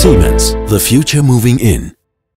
Siemens, the future moving in.